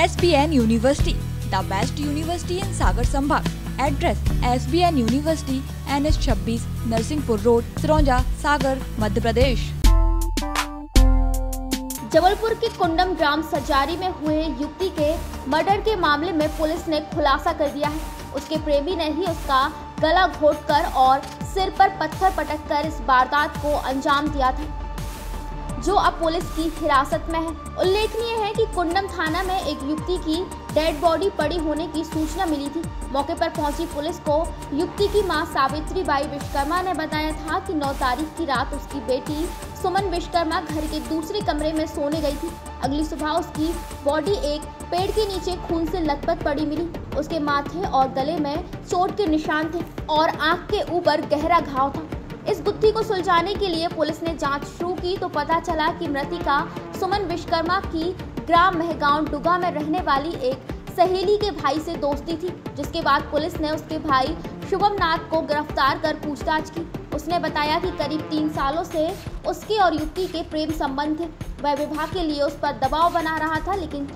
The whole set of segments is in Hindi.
B N university the best university in Sagar संभाग address S B N university N S छब्बीस नरसिंहपुर रोड सिरौंजा सागर मध्य प्रदेश जबलपुर के कुंडम ग्राम सजारी में हुए युवती के मर्डर के मामले में पुलिस ने खुलासा कर दिया है। उसके प्रेमी ने ही उसका गला घोटकर और सिर पर पत्थर पटक कर इस वारदात को अंजाम दिया था। जो अब पुलिस की हिरासत में है। उल्लेखनीय है कि कुंडम थाना में एक युवती की डेड बॉडी पड़ी होने की सूचना मिली थी। मौके पर पहुँची पुलिस को युवती की माँ सावित्री बाई विश्वकर्मा ने बताया था कि 9 तारीख की रात उसकी बेटी सुमन विश्वकर्मा घर के दूसरे कमरे में सोने गई थी। अगली सुबह उसकी बॉडी एक पेड़ के नीचे खून से लथपथ पड़ी मिली। उसके माथे और गले में चोट के निशान थे और आँख के ऊपर गहरा घाव था। इस गुत्थी को सुलझाने के लिए पुलिस ने जाँच शुरू की तो पता चला कि मृतिका सुमन विश्वकर्मा की ग्राम महगांव डुगा में रहने वाली एक सहेली के भाई से दोस्ती थी, जिसके बाद पुलिस ने उसके भाई शुभम नाथ को गिरफ़्तार कर पूछताछ की। उसने बताया कि करीब तीन सालों से उसके और युवती के प्रेम संबंध थे। वह विवाह के लिए उस पर दबाव बना रहा था, लेकिन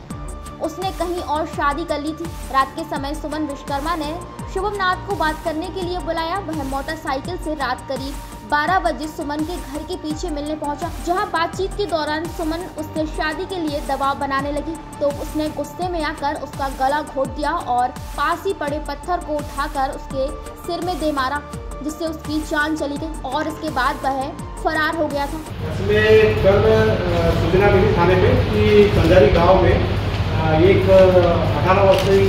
उसने कहीं और शादी कर ली थी। रात के समय सुमन विश्वकर्मा ने शुभम नाथ को बात करने के लिए बुलाया। वह मोटरसाइकिल से रात करीब 12 बजे सुमन के घर के पीछे मिलने पहुँचा, जहाँ बातचीत के दौरान सुमन उससे शादी के लिए दबाव बनाने लगी। तो उसने गुस्से में आकर उसका गला घोट दिया और पास ही पड़े पत्थर को उठाकर उसके सिर में दे मारा, जिससे उसकी जान चली गई और इसके बाद वह फरार हो गया था। इसमें कल सूचना मिली थाने पे कि गाँव में एक अठारह वर्षीय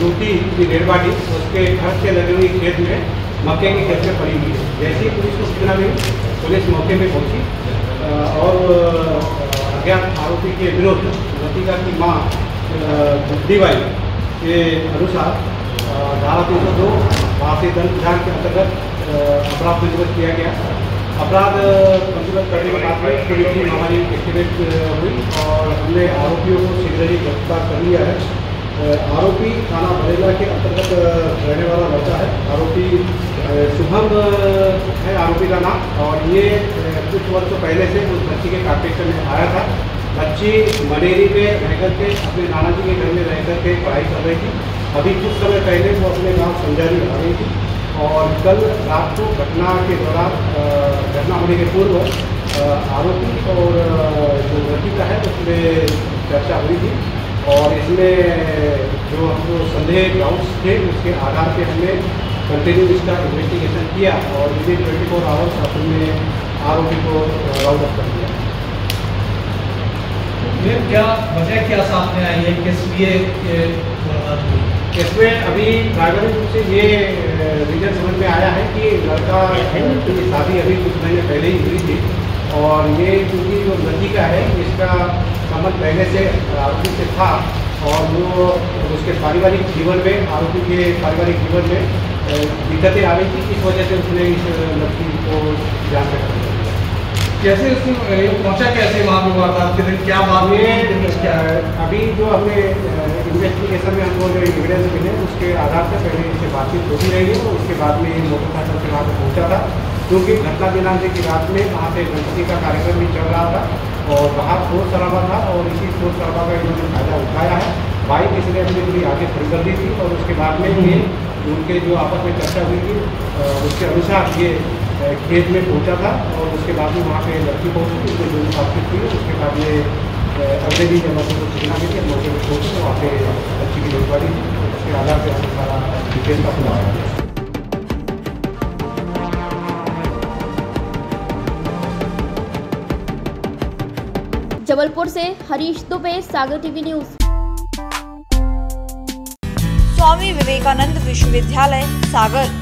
युवती की बॉडी उसके घर से लगे हुई खेत में मक्के की खेत में पड़ी हुई है। जैसे ही पुलिस को सूचना मिली, पुलिस मौके में पहुँची और अज्ञात आरोपी के विरुद्ध लतिका की माँ बुद्धिबाई के अनुसार धारा तीन सौ दो, भारतीय दंड विधान के अंतर्गत अपराध पंजीबद्ध किया गया। अपराध पंजीबद्ध करने के बाद में पुलिस की हमारी एक्टिवेट हुई और हमने आरोपियों को शीघ्र गिरफ़्तार कर लिया है। आरोपी थाना बरेला के अंतर्गत रहने वाला लड़का है। आरोपी शुभम है आरोपी का नाम। और ये कुछ वर्षों पहले से उस बच्ची के कांटेक्ट में आया था। बच्ची मनेरी में रह करके, अपने नाना जी के घर में रह करके पढ़ाई कर रही थी। अभी कुछ समय पहले वो अपने गाँव संजारी आ गई थी। और कल रात को घटना के दौरान घटना होने के पूर्व आरोपी और जो लड़की का है, उसमें चर्चा हुई थी। और इसमें जो हमको संदेह डाउट्स थे उसके आधार पे हमने कंटिन्यू इसका इन्वेस्टिगेशन किया और इन ट्वेंटी फोर आवर्स हमने आरोपी को राउंड अप कर दिया। ये क्या वजह क्या सामने आई है? किस लिए इसमें अभी प्राइमरी रूप से ये रीजन समझ में आया है कि लड़का की शादी अभी कुछ महीने पहले ही हुई थी और ये क्योंकि जो लड़की का है इसका संबंध पहले से आरोपी से था और वो उसके पारिवारिक जीवन में आरोपी के पारिवारिक जीवन में दिक्कतें आ रही थी इस वजह से उसने इस लड़की को ध्यान रखा कैसे उसने पहुँचा कैसे वहाँ पे वारदात के दिन क्या बात हुई? अभी जो हमने इन्वेस्टिगेशन में हमको जो एविडेंस मिले उसके आधार पर पहले इससे बातचीत होती रही है उसके बाद में मोटरसाइकिल से वहाँ पर पहुँचा था। क्योंकि घटना दिनांक की रात में वहाँ पे गणपति का कार्यक्रम भी चल रहा था। और बाहर शोर शराबा था और इसी शोर शराबा का इन्होंने फ़ायदा उठाया है। बाइक इसलिए अपनी पूरी आगे खड़ी कर दी थी और उसके बाद में ये उनके जो आपस में चर्चा हुई थी उसके अनुसार ये खेत में पहुँचा था और उसके बाद में वहाँ पे लड़की पहुँची उसको जो बातचीत हुई उसके बाद ये अगले दिन जब मौके को सूचना मिली, मौके पर पहुँचे, वहाँ पे बच्ची की थी उसके आधार पर हमने सारा डिटेल का खुलासा जबलपुर से हरीश दुबे सागर टीवी न्यूज़। स्वामी विवेकानंद विश्वविद्यालय सागर।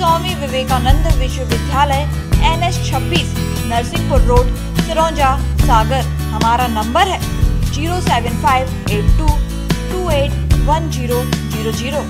स्वामी विवेकानंद विश्वविद्यालय एन एस छब्बीस, नरसिंहपुर रोड, सिरोंजा, सागर। हमारा नंबर है zero seven five eight two two eight one zero zero zero.